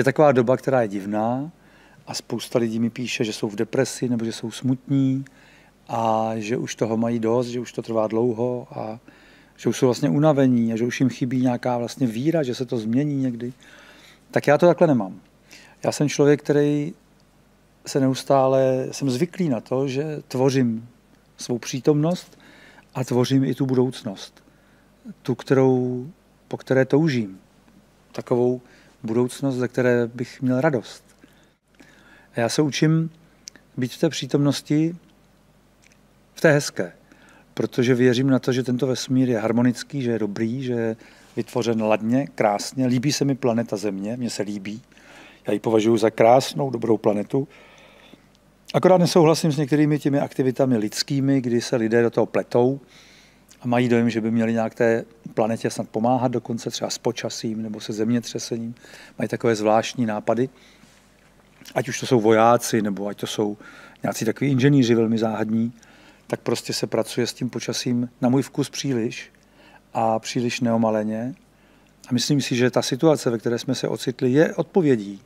je taková doba, která je divná a spousta lidí mi píše, že jsou v depresi nebo že jsou smutní a že už toho mají dost, že už to trvá dlouho a že už jsou vlastně unavení a že už jim chybí nějaká vlastně víra, že se to změní někdy. Tak já to takhle nemám. Já jsem člověk, který se neustále, jsem zvyklý na to, že tvořím svou přítomnost a tvořím i tu budoucnost. Tu, kterou, po které toužím. Takovou budoucnost, ze které bych měl radost. A já se učím být v té přítomnosti, v té hezké, protože věřím na to, že tento vesmír je harmonický, že je dobrý, že je vytvořen ladně, krásně. Líbí se mi planeta Země, mně se líbí. Já ji považuji za krásnou, dobrou planetu. Akorát nesouhlasím s některými těmi aktivitami lidskými, kdy se lidé do toho pletou a mají dojem, že by měli nějak té planetě snad pomáhat dokonce třeba s počasím nebo se zemětřesením. Mají takové zvláštní nápady. Ať už to jsou vojáci, nebo ať to jsou nějací takový inženýři velmi záhadní, tak prostě se pracuje s tím počasím na můj vkus příliš a příliš neomaleně. A myslím si, že ta situace, ve které jsme se ocitli, je odpovědí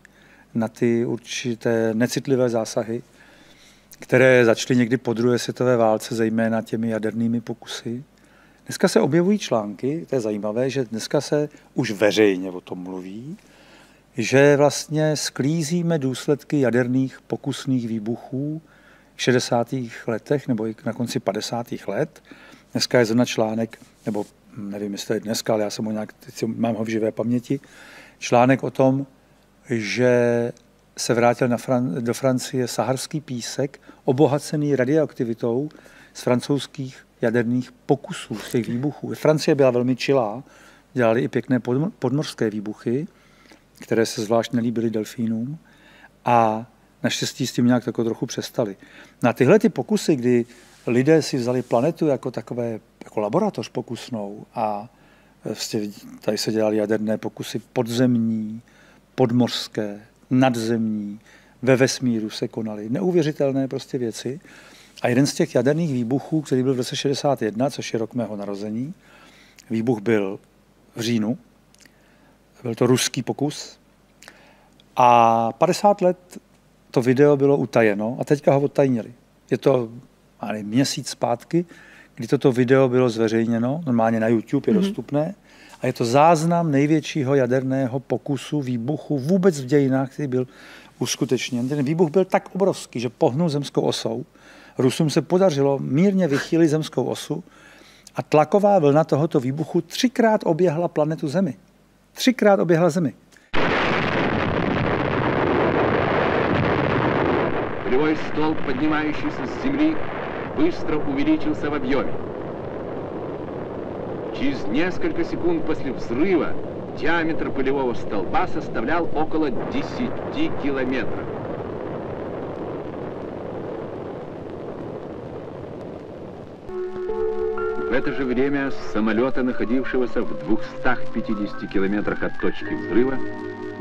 na ty určité necitlivé zásahy, které začaly někdy po druhé světové válce, zejména těmi jadernými pokusy. Dneska se objevují články, to je zajímavé, že dneska se už veřejně o tom mluví, že vlastně sklízíme důsledky jaderných pokusných výbuchů v 60. letech nebo i na konci 50. let. Dneska je zrovna článek, nebo nevím, jestli je dneska, ale já jsem ho nějak, mám ho v živé paměti, článek o tom, že se vrátil na Fran- do Francie saharský písek, obohacený radioaktivitou z francouzských jaderných pokusů, z těch výbuchů. Francie byla velmi čilá, dělali i pěkné podmorské výbuchy, které se zvlášť nelíbily delfínům a naštěstí s tím nějak tako trochu přestali. Na tyhle ty pokusy, kdy lidé si vzali planetu jako takové jako laboratoř pokusnou a vlastně tady se dělali jaderné pokusy podzemní, podmořské, nadzemní, ve vesmíru se konaly. Neuvěřitelné prostě věci. A jeden z těch jaderných výbuchů, který byl v roce 61, což je rok mého narození, výbuch byl v říjnu, byl to ruský pokus. A 50 let to video bylo utajeno a teďka ho odtajnili. Je to ani měsíc zpátky, kdy toto video bylo zveřejněno, normálně na YouTube je mm-hmm. dostupné, a je to záznam největšího jaderného pokusu, výbuchu vůbec v dějinách, který byl uskutečněn. Ten výbuch byl tak obrovský, že pohnul zemskou osou. Rusům se podařilo mírně vychýlit zemskou osu a tlaková vlna tohoto výbuchu třikrát oběhla planetu Zemi. Třikrát oběhla Zemi. Полевой столб, поднимающийся с земли, быстро увеличился в объеме. Через несколько секунд после взрыва диаметр полевого столба составлял около 10 километров. Это же время с самолета, находившегося в 250 километрах от точки взрыва,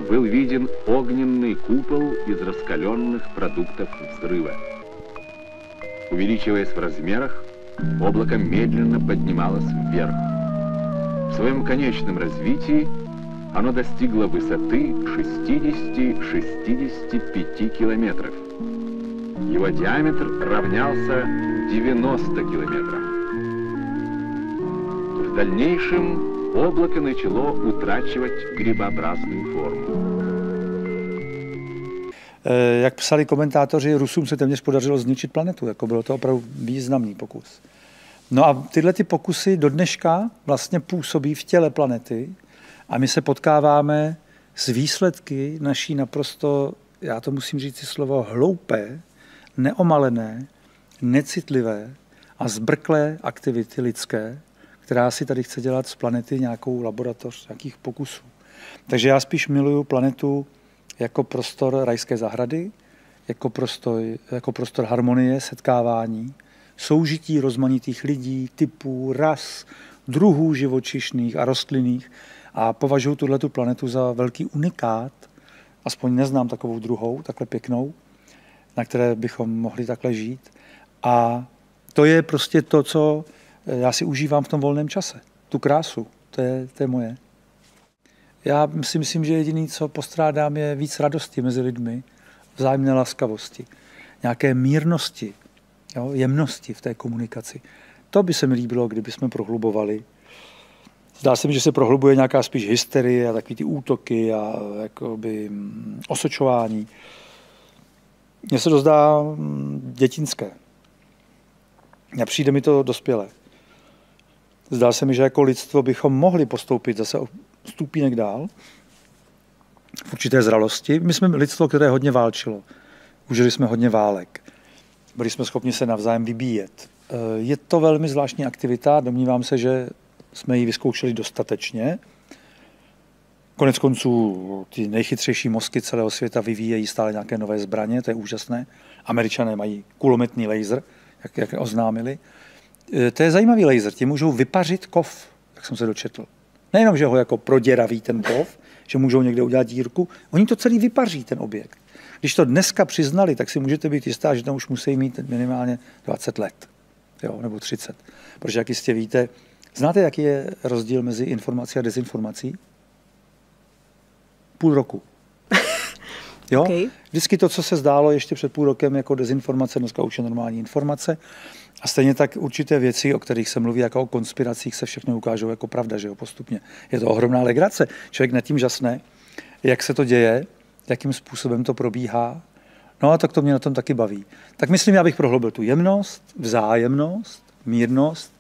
был виден огненный купол из раскаленных продуктов взрыва. Увеличиваясь в размерах, облако медленно поднималось вверх. В своем конечном развитии оно достигло высоты 60-65 километров. Его диаметр равнялся 90 километрам. В дальнейшем облако начало утрачивать грибообразную форму. Jak psali komentátoři, Rusům se téměř podařilo zničit planetu. Jako bylo to opravdu významný pokus. No a tyhle ty pokusy do dneška vlastně působí v těle planety a my se potkáváme s výsledky naší naprosto, já to musím říct si slovo, hloupé, neomalené, necitlivé a zbrklé aktivity lidské, která si tady chce dělat z planety nějakou laboratoř, nějakých pokusů. Takže já spíš miluju planetu jako prostor rajské zahrady, jako prostor, jako prostor harmonie, setkávání, soužití rozmanitých lidí, typů, ras, druhů živočišných a rostlinných a považuji tuhle planetu za velký unikát, aspoň neznám takovou druhou, takhle pěknou, na které bychom mohli takhle žít. A to je prostě to, co já si užívám v tom volném čase. Tu krásu, to je, to je moje. Já si myslím, že jediný, co postrádám, je víc radosti mezi lidmi, vzájemné laskavosti, nějaké mírnosti, jo, jemnosti v té komunikaci. To by se mi líbilo, kdyby jsme prohlubovali. Zdá se mi, že se prohlubuje nějaká spíš hysterie a takový ty útoky a jakoby mm, osočování. Mně se to zdá mm, dětinské. Nepřijde mi to dospělé. Zdá se mi, že jako lidstvo bychom mohli postoupit zase o stupínek dál v určité zralosti. My jsme lidstvo, které hodně válčilo. Užili jsme hodně válek. Byli jsme schopni se navzájem vybíjet. Eh, je to velmi zvláštní aktivita, domnívám se, že jsme ji vyzkoušeli dostatečně. Konec konců ty nejchytřejší mozky celého světa vyvíjejí stále nějaké nové zbraně, to je úžasné. Američané mají kulometný laser, jak, jak oznámili. E, to je zajímavý laser, ti můžou vypařit kov, jak jsem se dočetl. Nejenom, že ho jako proděraví ten kov, že můžou někde udělat dírku, oni to celý vypaří, ten objekt. Když to dneska přiznali, tak si můžete být jistá, že tam už musí mít minimálně 20 let, jo, nebo 30. Protože jak jistě víte, znáte, jaký je rozdíl mezi informací a dezinformací? Půl roku. Jo? Okay. Vždycky to, co se zdálo ještě před půl rokem jako dezinformace, dneska už je normální informace. A stejně tak určité věci, o kterých se mluví jako o konspiracích, se všechno ukážou jako pravda, že jo, postupně. Je to ohromná legrace. Člověk nad tím žasne, jak se to děje, jakým způsobem to probíhá. No a tak to mě na tom taky baví. Tak myslím, já bych prohloubil tu jemnost, vzájemnost, mírnost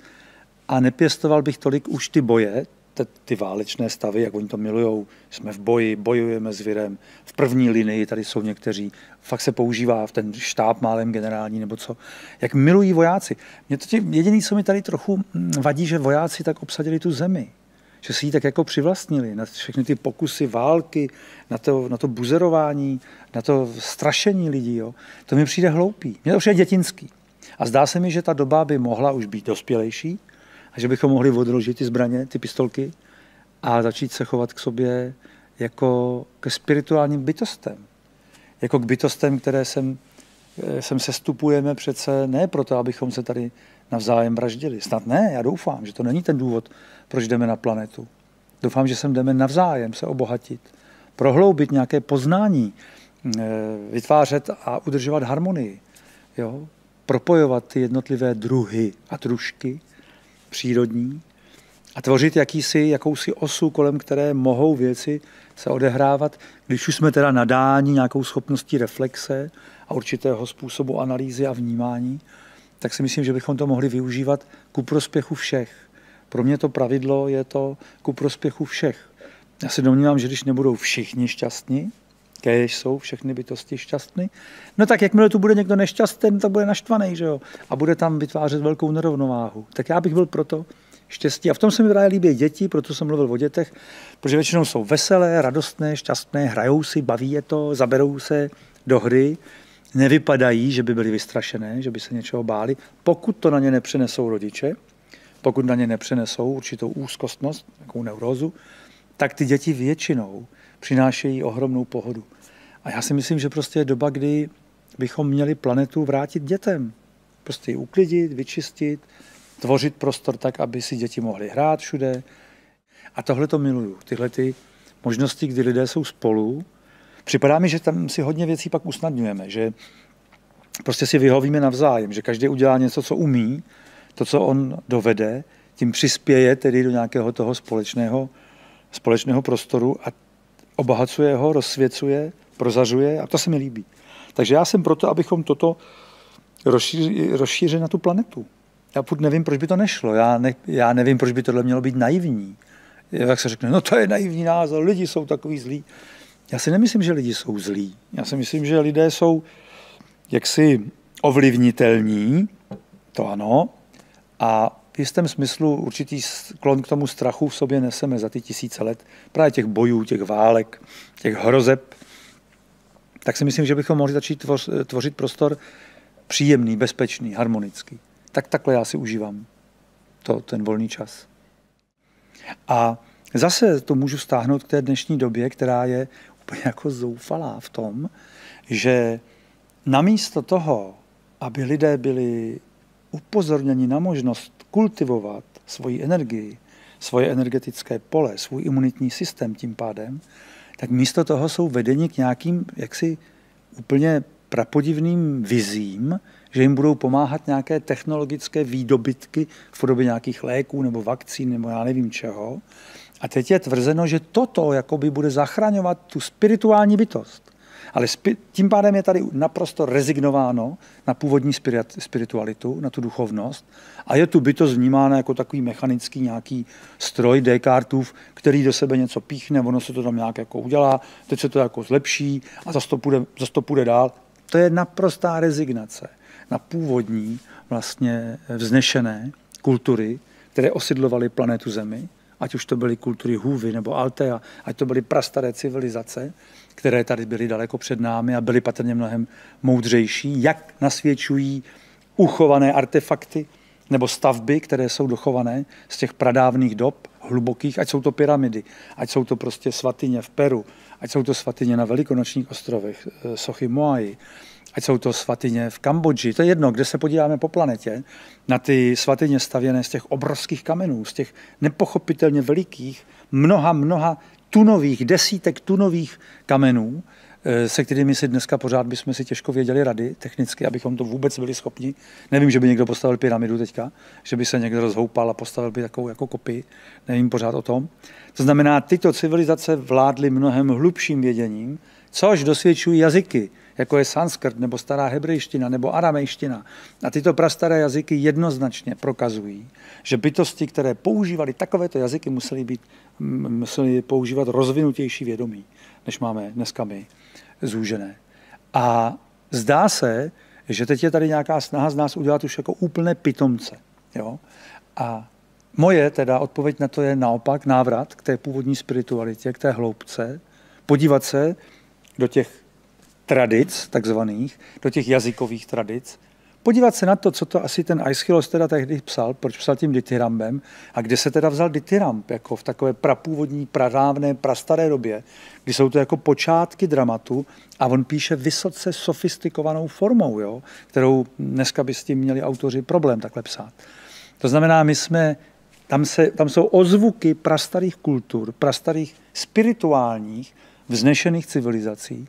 a nepěstoval bych tolik už ty boje, ty, válečné stavy, jak oni to milujou. Jsme v boji, bojujeme s virem. V první linii tady jsou někteří. Fakt se používá v ten štáb málem generální nebo co. Jak milují vojáci. Mě to tě, jediný, co mi tady trochu hm, vadí, že vojáci tak obsadili tu zemi. Že si ji tak jako přivlastnili na všechny ty pokusy války, na to, na to buzerování, na to strašení lidí. Jo. To mi přijde hloupý. Mně to už je dětinský. A zdá se mi, že ta doba by mohla už být dospělejší, a že bychom mohli odložit ty zbraně, ty pistolky a začít se chovat k sobě jako ke spirituálním bytostem. Jako k bytostem, které sem, eh, sem se stupujeme přece ne proto, abychom se tady navzájem vraždili. Snad ne, já doufám, že to není ten důvod, proč jdeme na planetu. Doufám, že sem jdeme navzájem se obohatit, prohloubit nějaké poznání, eh, vytvářet a udržovat harmonii. Jo? Propojovat ty jednotlivé druhy a družky, přírodní a tvořit jakýsi, jakousi osu, kolem které mohou věci se odehrávat, když už jsme teda nadáni nějakou schopností reflexe a určitého způsobu analýzy a vnímání, tak si myslím, že bychom to mohli využívat ku prospěchu všech. Pro mě to pravidlo je to ku prospěchu všech. Já si domnívám, že když nebudou všichni šťastní, kež jsou všechny bytosti šťastný, no tak jakmile tu bude někdo nešťastný, tak bude naštvaný, že jo? A bude tam vytvářet velkou nerovnováhu. Tak já bych byl proto štěstí. A v tom se mi právě líbí děti, proto jsem mluvil o dětech, protože většinou jsou veselé, radostné, šťastné, hrajou si, baví je to, zaberou se do hry, nevypadají, že by byly vystrašené, že by se něčeho báli, pokud to na ně nepřenesou rodiče, pokud na ně nepřenesou určitou úzkostnost, takovou neurózu, tak ty děti většinou přinášejí ohromnou pohodu. A já si myslím, že prostě je doba, kdy bychom měli planetu vrátit dětem. Prostě ji uklidit, vyčistit, tvořit prostor tak, aby si děti mohly hrát všude. A tohle to miluju. Tyhle ty možnosti, kdy lidé jsou spolu. Připadá mi, že tam si hodně věcí pak usnadňujeme, že prostě si vyhovíme navzájem, že každý udělá něco, co umí, to, co on dovede, tím přispěje tedy do nějakého toho společného, společného prostoru a obohacuje ho, rozsvěcuje, prozařuje a to se mi líbí. Takže já jsem proto, abychom toto rozšířili, rozšířili na tu planetu. Já půd nevím, proč by to nešlo. Já, ne, já nevím, proč by tohle mělo být naivní. Jak se řekne, no to je naivní názor, lidi jsou takový zlí. Já si nemyslím, že lidi jsou zlí. Já si myslím, že lidé jsou jaksi ovlivnitelní, to ano, a v jistém smyslu určitý sklon k tomu strachu v sobě neseme za ty tisíce let, právě těch bojů, těch válek, těch hrozeb, tak si myslím, že bychom mohli začít tvořit prostor příjemný, bezpečný, harmonický. Tak takhle já si užívám to, ten volný čas. A zase to můžu stáhnout k té dnešní době, která je úplně jako zoufalá v tom, že namísto toho, aby lidé byli upozorněni na možnost kultivovat svoji energii, svoje energetické pole, svůj imunitní systém tím pádem, tak místo toho jsou vedeni k nějakým jaksi úplně prapodivným vizím, že jim budou pomáhat nějaké technologické výdobytky v podobě nějakých léků nebo vakcín nebo já nevím čeho. A teď je tvrzeno, že toto jakoby bude zachraňovat tu spirituální bytost. Ale tím pádem je tady naprosto rezignováno na původní spiritualitu, na tu duchovnost a je tu bytost vnímána jako takový mechanický nějaký stroj Descartův, který do sebe něco píchne, ono se to tam nějak jako udělá, teď se to jako zlepší a zase to půjde, zase to půjde dál. To je naprostá rezignace na původní vlastně vznešené kultury, které osidlovaly planetu Zemi, ať už to byly kultury Hůvy nebo Altea, ať to byly prastaré civilizace, které tady byly daleko před námi a byly patrně mnohem moudřejší, jak nasvědčují uchované artefakty nebo stavby, které jsou dochované z těch pradávných dob, hlubokých, ať jsou to pyramidy, ať jsou to prostě svatyně v Peru, ať jsou to svatyně na velikonočních ostrovech, eh, sochy Moai, ať jsou to svatyně v Kambodži, to je jedno, kde se podíváme po planetě, na ty svatyně stavěné z těch obrovských kamenů, z těch nepochopitelně velikých, mnoha, mnoha tunových, desítek tunových kamenů, eh, se kterými si dneska pořád bychom si těžko věděli rady technicky, abychom to vůbec byli schopni. Nevím, že by někdo postavil pyramidu teďka, že by se někdo rozhoupal a postavil by takovou jako kopii. Nevím pořád o tom. To znamená, tyto civilizace vládly mnohem hlubším věděním, což dosvědčují jazyky, jako je sanskrt nebo stará hebrejština nebo aramejština. A tyto prastaré jazyky jednoznačně prokazují, že bytosti, které používaly takovéto jazyky, musely, být, musely používat rozvinutější vědomí, než máme dneska my zúžené. A zdá se, že teď je tady nějaká snaha z nás udělat už jako úplné pitomce. Jo? A moje teda odpověď na to je naopak návrat k té původní spiritualitě, k té hloubce, podívat se do těch tradic, takzvaných, do těch jazykových tradic, podívat se na to, co to asi ten Aeschylus teda tehdy psal, proč psal tím dityrambem a kde se teda vzal dityramb, jako v takové prapůvodní, prarávné, prastaré době, kdy jsou to jako počátky dramatu a on píše vysoce sofistikovanou formou, jo, kterou dneska by s tím měli autoři problém takhle psát. To znamená, my jsme, tam, se, tam jsou ozvuky prastarých kultur, prastarých spirituálních, vznešených civilizací,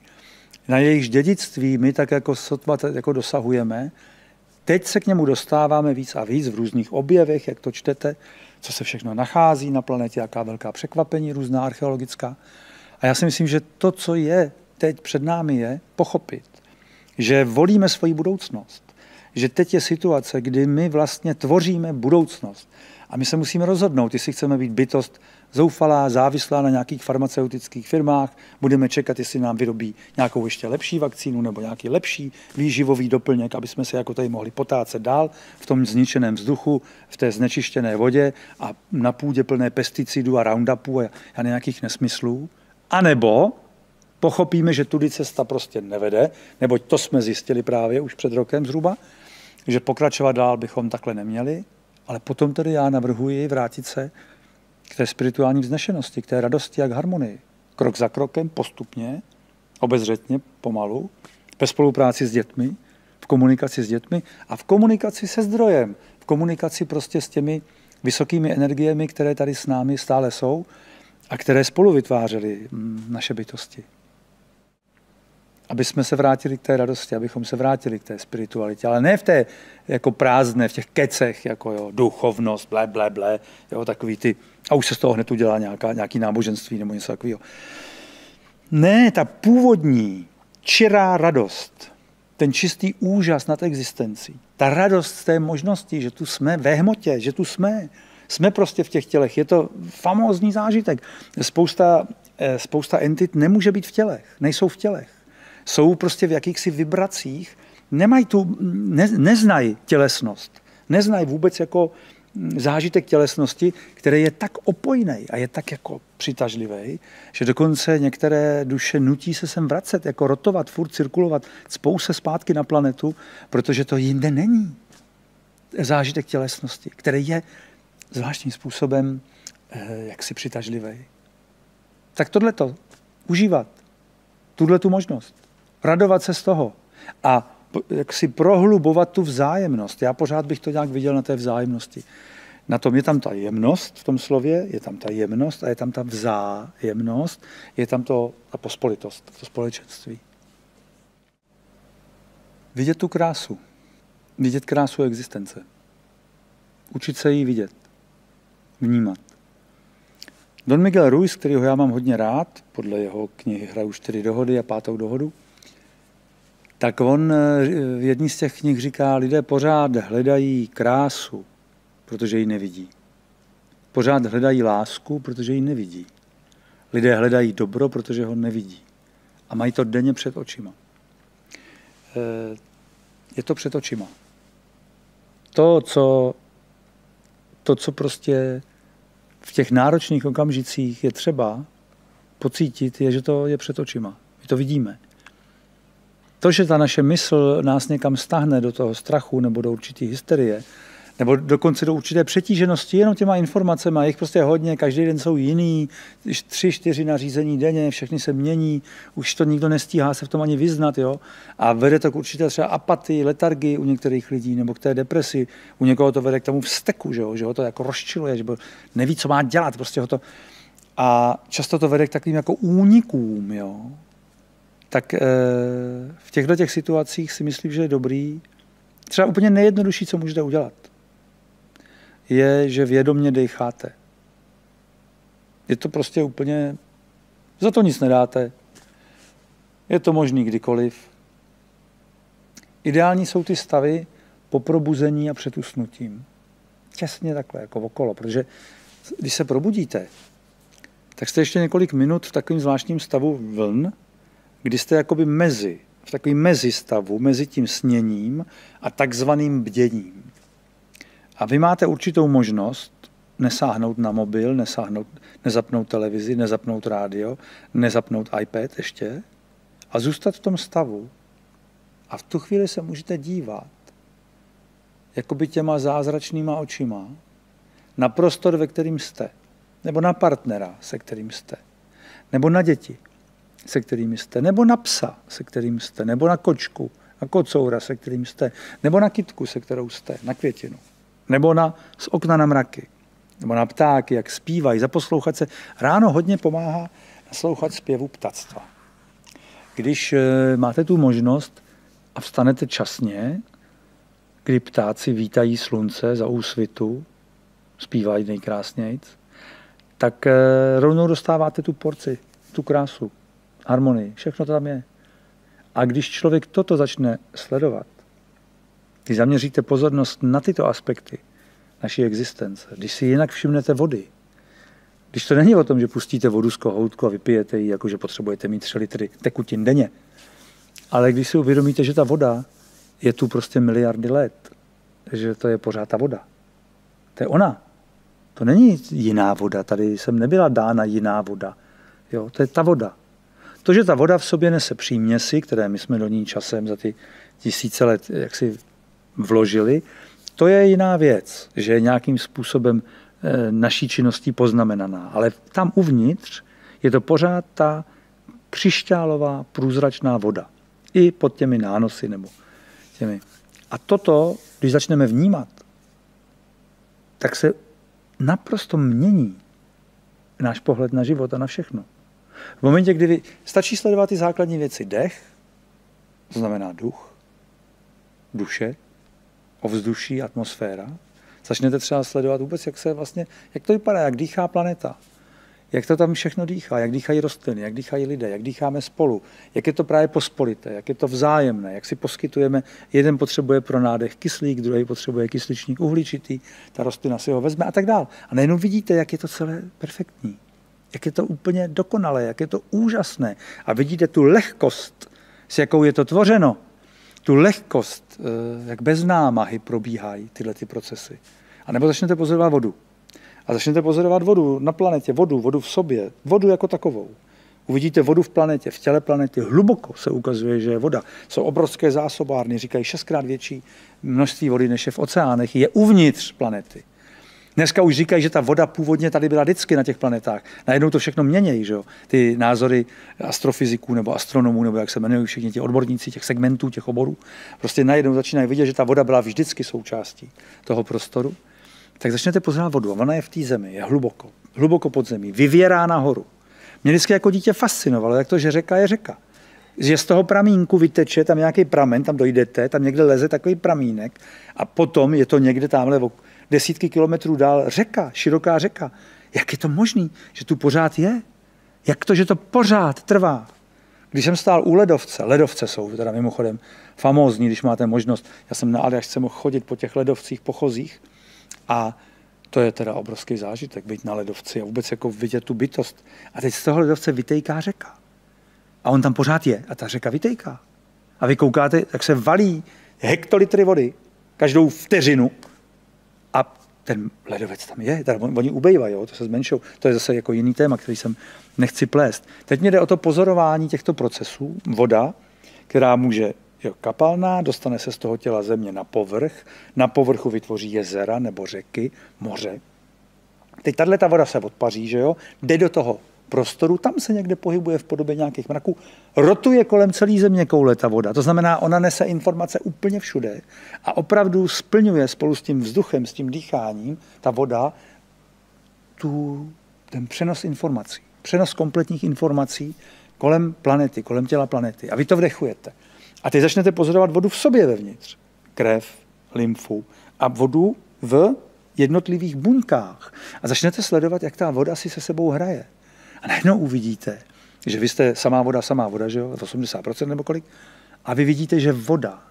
na jejich dědictví my tak jako sotva jako dosahujeme. Teď se k němu dostáváme víc a víc v různých objevech, jak to čtete, co se všechno nachází na planetě, jaká velká překvapení různá archeologická. A já si myslím, že to, co je teď před námi, je pochopit, že volíme svoji budoucnost. Že teď je situace, kdy my vlastně tvoříme budoucnost. A my se musíme rozhodnout, jestli chceme být bytost zoufalá, závislá na nějakých farmaceutických firmách, budeme čekat, jestli nám vyrobí nějakou ještě lepší vakcínu nebo nějaký lepší výživový doplněk, aby jsme se jako tady mohli potácet dál v tom zničeném vzduchu, v té znečištěné vodě a na půdě plné pesticidů a roundupů a, nějakých nesmyslů. A nebo pochopíme, že tudy cesta prostě nevede, neboť to jsme zjistili právě už před rokem zhruba, že pokračovat dál bychom takhle neměli, ale potom tedy já navrhuji vrátit se k té spirituální vznešenosti, k té radosti a k harmonii. Krok za krokem, postupně, obezřetně, pomalu, ve spolupráci s dětmi, v komunikaci s dětmi a v komunikaci se zdrojem, v komunikaci prostě s těmi vysokými energiemi, které tady s námi stále jsou a které spolu vytvářely mm, naše bytosti aby jsme se vrátili k té radosti, abychom se vrátili k té spiritualitě, ale ne v té jako prázdné, v těch kecech, jako jo, duchovnost, ble, ble, ble, jo, takový ty, a už se z toho hned udělá nějaká, nějaký náboženství nebo něco takového. Ne, ta původní, čirá radost, ten čistý úžas nad existencí, ta radost z té možnosti, že tu jsme ve hmotě, že tu jsme, jsme prostě v těch tělech. Je to famózní zážitek. Spousta, eh, spousta entit nemůže být v tělech, nejsou v tělech jsou prostě v jakýchsi vibracích, nemají tu, ne, neznají tělesnost, neznají vůbec jako zážitek tělesnosti, který je tak opojný a je tak jako přitažlivý, že dokonce některé duše nutí se sem vracet, jako rotovat, furt cirkulovat, spou se zpátky na planetu, protože to jinde není. Zážitek tělesnosti, který je zvláštním způsobem eh, jaksi přitažlivý. Tak tohleto, užívat, tuhle tu možnost radovat se z toho a jak si prohlubovat tu vzájemnost. Já pořád bych to nějak viděl na té vzájemnosti. Na tom je tam ta jemnost v tom slově, je tam ta jemnost a je tam ta vzájemnost, je tam to, ta pospolitost, to společenství. Vidět tu krásu. Vidět krásu existence. Učit se jí vidět. Vnímat. Don Miguel Ruiz, kterého já mám hodně rád, podle jeho knihy Hraju čtyři dohody a pátou dohodu, tak on eh, v jedný z těch knih říká, lidé pořád hledají krásu, protože ji nevidí. Pořád hledají lásku, protože ji nevidí. Lidé hledají dobro, protože ho nevidí. A mají to denně před očima. Eh, je to před očima. To, co, to, co prostě v těch náročných okamžicích je třeba pocítit, je, že to je před očima. My to vidíme. To, že ta naše mysl nás někam stáhne do toho strachu nebo do určité hysterie, nebo dokonce do určité přetíženosti jenom těma informacemi. Jich prostě hodně, každý den jsou jiný, tři, čtyři nařízení denně, všechny se mění, už to nikdo nestíhá se v tom ani vyznat. Jo? A vede to k určité třeba apatii, letargii u některých lidí, nebo k té depresi. U někoho to vede k tomu vzteku, že, jo? že ho to jako rozčiluje, že neví, co má dělat. Prostě ho to... A často to vede k takovým jako únikům. Jo? Tak e, v těchto těch situacích si myslím, že je dobrý, třeba úplně nejjednodušší, co můžete udělat je, že vědomně decháte. Je to prostě úplně, za to nic nedáte. Je to možný kdykoliv. Ideální jsou ty stavy po probuzení a před usnutím. Těsně takhle, jako okolo, protože když se probudíte, tak jste ještě několik minut v takovém zvláštním stavu vln, kdy jste jakoby mezi, v takovém mezi stavu, mezi tím sněním a takzvaným bděním. A vy máte určitou možnost nesáhnout na mobil, nesáhnout, nezapnout televizi, nezapnout rádio, nezapnout iPad ještě a zůstat v tom stavu. A v tu chvíli se můžete dívat jakoby těma zázračnýma očima na prostor, ve kterým jste, nebo na partnera, se kterým jste, nebo na děti, se kterými jste, nebo na psa, se kterým jste, nebo na kočku, na kocoura, se kterým jste, nebo na kitku, se kterou jste, na květinu. Nebo na, z okna na mraky. Nebo na ptáky, jak zpívají. Zaposlouchat se. Ráno hodně pomáhá naslouchat zpěvu ptactva. Když e, máte tu možnost a vstanete časně, kdy ptáci vítají slunce za úsvitu, zpívají nejkrásnějc, tak e, rovnou dostáváte tu porci, tu krásu, harmonii, všechno to tam je. A když člověk toto začne sledovat, když zaměříte pozornost na tyto aspekty naší existence, když si jinak všimnete vody, když to není o tom, že pustíte vodu z kohoutku a vypijete ji, jako že potřebujete mít 3 litry tekutin denně, ale když si uvědomíte, že ta voda je tu prostě miliardy let, že to je pořád ta voda. To je ona. To není jiná voda, tady jsem nebyla dána jiná voda. Jo, to je ta voda. To, že ta voda v sobě nese příměsi, které my jsme do ní časem za ty tisíce let jaksi vložili, to je jiná věc, že je nějakým způsobem eh, naší činností poznamenaná. Ale tam uvnitř je to pořád ta křišťálová průzračná voda. I pod těmi nánosy nebo těmi. A toto, když začneme vnímat, tak se naprosto mění náš pohled na život a na všechno. V momentě, kdy vy, stačí sledovat ty základní věci. Dech, to znamená duch, duše, ovzduší, atmosféra, začnete třeba sledovat vůbec, jak se vlastně, jak to vypadá, jak dýchá planeta, jak to tam všechno dýchá, jak dýchají rostliny, jak dýchají lidé, jak dýcháme spolu, jak je to právě pospolité, jak je to vzájemné, jak si poskytujeme, jeden potřebuje pro nádech kyslík, druhý potřebuje kysličník uhličitý, ta rostlina si ho vezme a tak dál. A najednou vidíte, jak je to celé perfektní, jak je to úplně dokonalé, jak je to úžasné. A vidíte tu lehkost, s jakou je to tvořeno, tu lehkost, eh, jak bez námahy probíhají tyhle ty procesy. A nebo začnete pozorovat vodu. A začnete pozorovat vodu na planetě, vodu, vodu v sobě, vodu jako takovou. Uvidíte vodu v planetě, v těle planety. Hluboko se ukazuje, že je voda. Jsou obrovské zásobárny, říkají šestkrát větší množství vody, než je v oceánech. Je uvnitř planety. Dneska už říkají, že ta voda původně tady byla vždycky na těch planetách. Najednou to všechno měnějí, že Ty názory astrofyziků nebo astronomů, nebo jak se jmenují všichni ti odborníci těch segmentů, těch oborů, prostě najednou začínají vidět, že ta voda byla vždycky součástí toho prostoru. tak začnete pozorovat vodu. Ona je v té zemi, je hluboko, hluboko pod zemí, vyvěrá nahoru. Mě vždycky jako dítě fascinovalo, jak to, že řeka je řeka. Že z toho pramínku vyteče, tam nějaký pramen, tam dojdete, tam někde leze takový pramínek a potom je to někde tamhle desítky kilometrů dál řeka, široká řeka. Jak je to možné, že tu pořád je? Jak to, že to pořád trvá? Když jsem stál u ledovce, ledovce jsou teda mimochodem famózní, když máte možnost, já jsem na Aljašce mohl chodit po těch ledovcích, pochozích a to je teda obrovský zážitek, být na ledovci a vůbec jako vidět tu bytost. A teď z toho ledovce vytejká řeka. A on tam pořád je a ta řeka vytejká. A vy koukáte, jak se valí hektolitry vody každou vteřinu ten ledovec tam je, teda oni ubejvají, to se zmenšou. To je zase jako jiný téma, který jsem nechci plést. Teď mě jde o to pozorování těchto procesů. Voda, která může jo, kapalná, dostane se z toho těla země na povrch, na povrchu vytvoří jezera nebo řeky, moře. Teď tahle ta voda se odpaří, že jo, jde do toho prostoru, tam se někde pohybuje v podobě nějakých mraků, rotuje kolem celé země koule ta voda. To znamená, ona nese informace úplně všude a opravdu splňuje spolu s tím vzduchem, s tím dýcháním, ta voda, tu, ten přenos informací. Přenos kompletních informací kolem planety, kolem těla planety. A vy to vdechujete. A teď začnete pozorovat vodu v sobě vevnitř. Krev, lymfu a vodu v jednotlivých buňkách. A začnete sledovat, jak ta voda si se sebou hraje. A najednou uvidíte, že vy jste samá voda, samá voda, že jo, 80% nebo kolik, a vy vidíte, že voda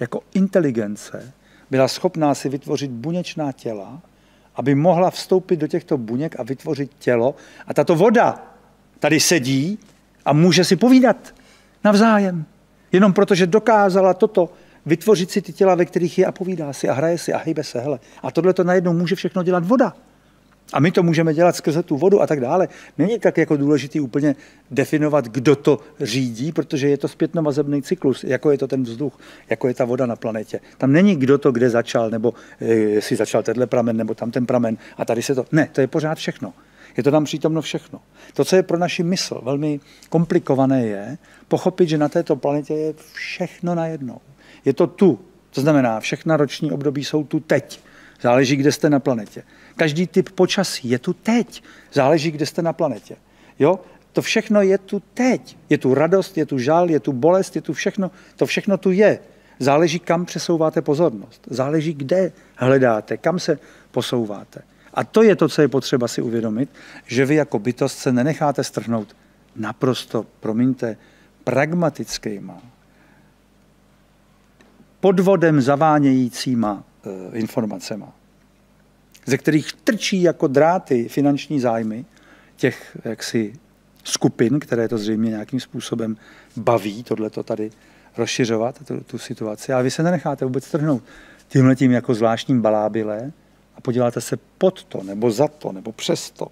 jako inteligence byla schopná si vytvořit buněčná těla, aby mohla vstoupit do těchto buněk a vytvořit tělo. A tato voda tady sedí a může si povídat navzájem. Jenom proto, že dokázala toto vytvořit si ty těla, ve kterých je a povídá si a hraje si a hejbe se. Hele. A tohle to najednou může všechno dělat voda. A my to můžeme dělat skrze tu vodu a tak dále. Není tak jako důležitý úplně definovat, kdo to řídí, protože je to zpětnovazebný cyklus, jako je to ten vzduch, jako je ta voda na planetě. Tam není kdo to kde začal, nebo e, jestli začal tenhle pramen, nebo tam ten pramen a tady se to... Ne, to je pořád všechno. Je to tam přítomno všechno. To, co je pro naši mysl velmi komplikované, je pochopit, že na této planetě je všechno najednou. Je to tu. To znamená, všechna roční období jsou tu teď. Záleží, kde jste na planetě. Každý typ počasí je tu teď. Záleží, kde jste na planetě. Jo? To všechno je tu teď. Je tu radost, je tu žal, je tu bolest, je tu všechno. To všechno tu je. Záleží, kam přesouváte pozornost. Záleží, kde hledáte, kam se posouváte. A to je to, co je potřeba si uvědomit, že vy jako bytost se nenecháte strhnout naprosto, promiňte, pragmatickýma, podvodem zavánějícíma e, informacema ze kterých trčí jako dráty finanční zájmy těch jaksi skupin, které to zřejmě nějakým způsobem baví, tohle to tady rozšiřovat, tu, tu situaci. A vy se nenecháte vůbec trhnout tímhle tím jako zvláštním balábile a podíváte se pod to, nebo za to, nebo přes to.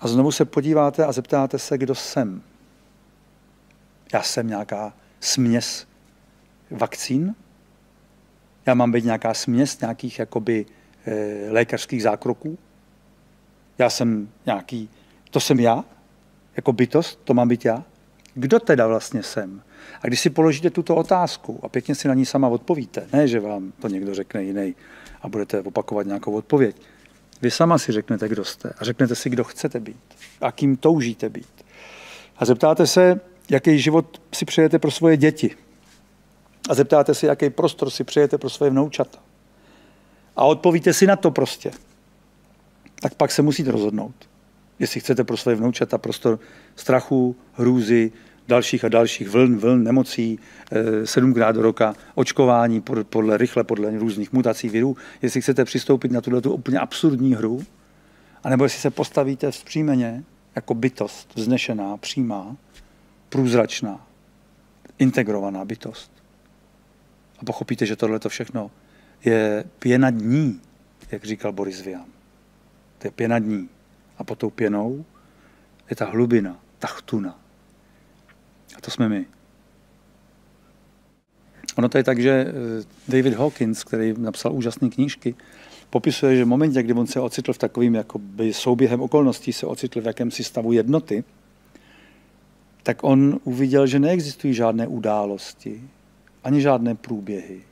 A znovu se podíváte a zeptáte se, kdo jsem. Já jsem nějaká směs vakcín? Já mám být nějaká směs nějakých jakoby lékařských zákroků. Já jsem nějaký, to jsem já, jako bytost, to mám být já. Kdo teda vlastně jsem? A když si položíte tuto otázku a pěkně si na ní sama odpovíte, ne, že vám to někdo řekne jiný a budete opakovat nějakou odpověď, vy sama si řeknete, kdo jste a řeknete si, kdo chcete být a kým toužíte být. A zeptáte se, jaký život si přejete pro svoje děti. A zeptáte se, jaký prostor si přejete pro svoje vnoučata a odpovíte si na to prostě, tak pak se musíte rozhodnout. Jestli chcete pro své vnoučata prostor strachu, hrůzy, dalších a dalších vln, vln, nemocí, eh, sedmkrát do roka, očkování podle, rychle, podle různých mutací virů, jestli chcete přistoupit na tuto úplně absurdní hru, anebo jestli se postavíte vzpřímeně jako bytost, vznešená, přímá, průzračná, integrovaná bytost. A pochopíte, že tohle to všechno je pěna dní, jak říkal Boris Vian. To je pěna dní. A pod tou pěnou je ta hlubina, ta chtuna. A to jsme my. Ono to je tak, že eh, David Hawkins, který napsal úžasné knížky, popisuje, že v momentě, kdy on se ocitl v takovým jakoby souběhem okolností, se ocitl v jakémsi stavu jednoty, tak on uviděl, že neexistují žádné události, ani žádné průběhy,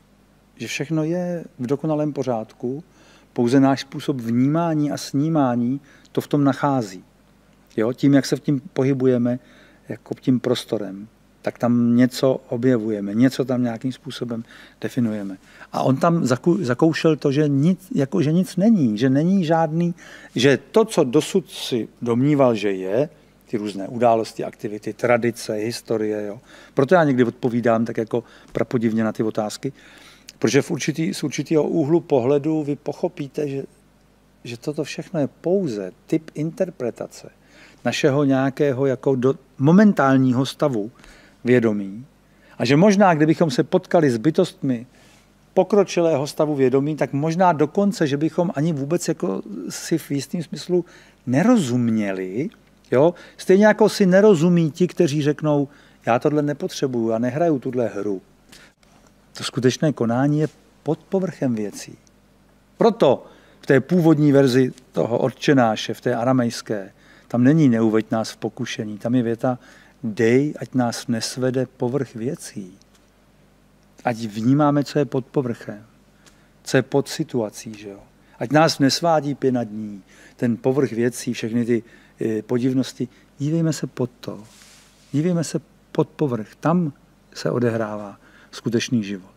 že všechno je v dokonalém pořádku, Pouze náš způsob vnímání a snímání to v tom nachází. Jo? Tím, jak se v tím pohybujeme, jako tím prostorem, tak tam něco objevujeme, něco tam nějakým způsobem definujeme. A on tam zakoušel to, že nic, jako, že nic není, že není žádný, že to, co dosud si domníval, že je, ty různé události, aktivity, tradice, historie. Jo. Proto já někdy odpovídám tak jako prapodivně na ty otázky, protože v určitý, z určitého úhlu pohledu vy pochopíte, že, že toto všechno je pouze typ interpretace našeho nějakého jako do momentálního stavu vědomí. A že možná, kdybychom se potkali s bytostmi pokročilého stavu vědomí, tak možná dokonce, že bychom ani vůbec jako si v jistém smyslu nerozuměli, Jo? Stejně jako si nerozumí ti, kteří řeknou, já tohle nepotřebuju, já nehraju tuhle hru. To skutečné konání je pod povrchem věcí. Proto v té původní verzi toho odčenáše, v té aramejské, tam není neuveď nás v pokušení, tam je věta dej, ať nás nesvede povrch věcí. Ať vnímáme, co je pod povrchem, co je pod situací, že jo. Ať nás nesvádí pěna dní, ten povrch věcí, všechny ty podivnosti, dívejme se pod to. Dívejme se pod povrch. Tam se odehrává skutečný život.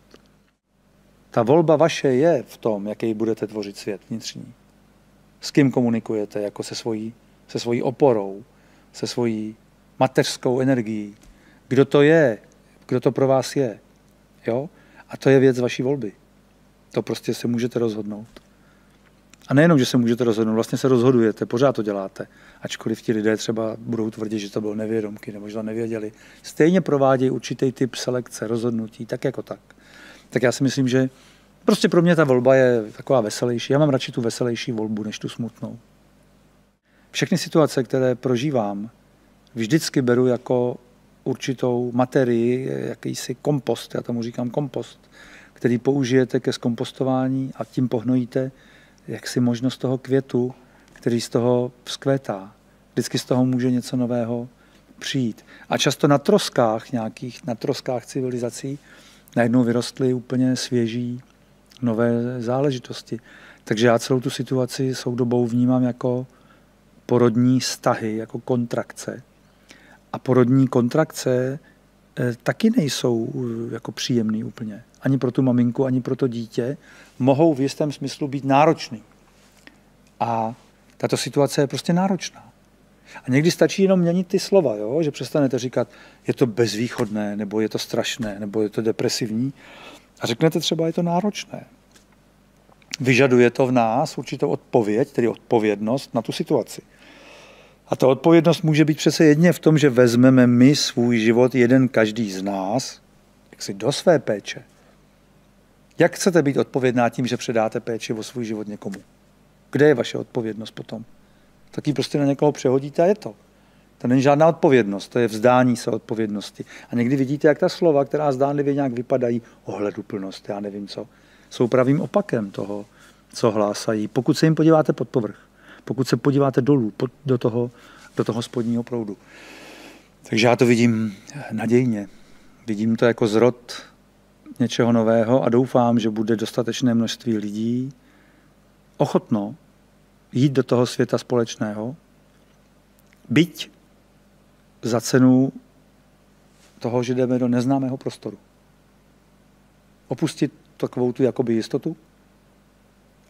Ta volba vaše je v tom, jaký budete tvořit svět vnitřní. S kým komunikujete, jako se svojí, se svojí oporou, se svojí mateřskou energií. Kdo to je, kdo to pro vás je. Jo? A to je věc vaší volby. To prostě se můžete rozhodnout. Nejenom, že se můžete rozhodnout, vlastně se rozhodujete, pořád to děláte. Ačkoliv ti lidé třeba budou tvrdit, že to byl nevědomky nebo že to nevěděli. Stejně provádějí určitý typ selekce, rozhodnutí, tak jako tak. Tak já si myslím, že prostě pro mě ta volba je taková veselější. Já mám radši tu veselější volbu, než tu smutnou. Všechny situace, které prožívám, vždycky beru jako určitou materii, jakýsi kompost, já tomu říkám kompost, který použijete ke skompostování a tím pohnojíte jaksi možnost toho květu, který z toho vzkvétá. Vždycky z toho může něco nového přijít. A často na troskách nějakých, na troskách civilizací najednou vyrostly úplně svěží nové záležitosti. Takže já celou tu situaci soudobou vnímám jako porodní stahy, jako kontrakce. A porodní kontrakce taky nejsou eh, jako příjemný úplně. Ani pro tu maminku, ani pro to dítě, mohou v jistém smyslu být náročný. A tato situace je prostě náročná. A někdy stačí jenom měnit ty slova, jo? že přestanete říkat, je to bezvýchodné, nebo je to strašné, nebo je to depresivní. A řeknete třeba, je to náročné. Vyžaduje to v nás určitou odpověď, tedy odpovědnost na tu situaci. A ta odpovědnost může být přece jedně v tom, že vezmeme my svůj život, jeden každý z nás, jak si do své péče. Jak chcete být odpovědná tím, že předáte péči o svůj život někomu? Kde je vaše odpovědnost potom? Tak ji prostě na někoho přehodíte a je to. To není žádná odpovědnost, to je vzdání se odpovědnosti. A někdy vidíte, jak ta slova, která zdánlivě nějak vypadají, ohleduplnost, já nevím co, jsou pravým opakem toho, co hlásají. Pokud se jim podíváte pod povrch, pokud se podíváte dolů, pod, do, toho, do toho spodního proudu. Takže já to vidím nadějně. Vidím to jako zrod něčeho nového a doufám, že bude dostatečné množství lidí ochotno jít do toho světa společného, byť za cenu toho, že jdeme do neznámého prostoru. Opustit takovou tu jakoby jistotu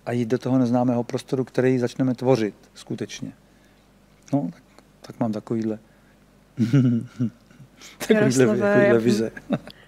a jít do toho neznámého prostoru, který začneme tvořit skutečně. No, tak, tak mám takovýhle, takovýhle, takovýhle vize.